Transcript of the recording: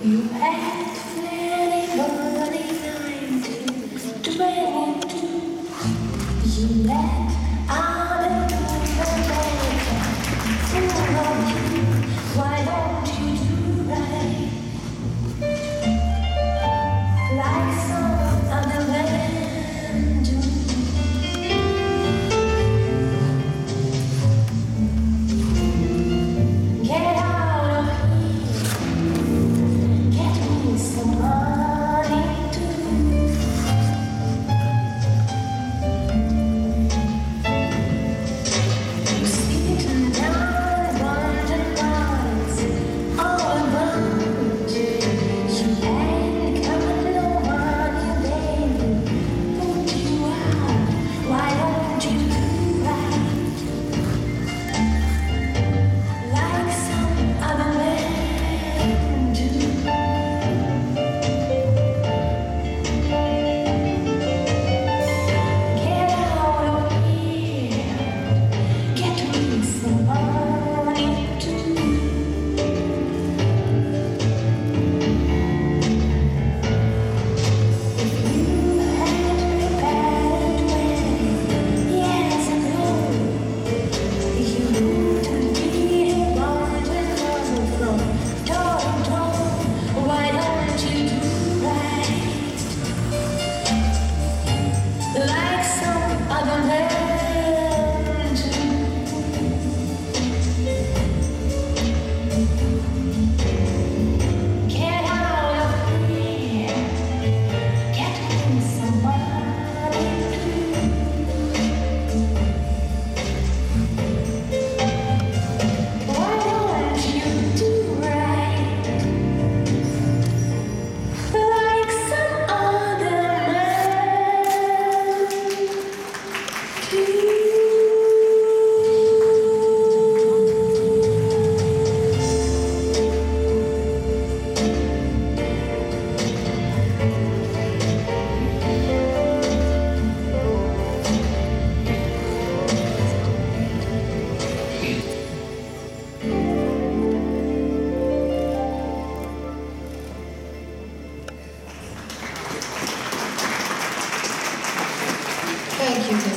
You act anybody I'm to do what I. You of you. Why don't you do right? Like some other. Thank you.